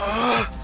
Ugh.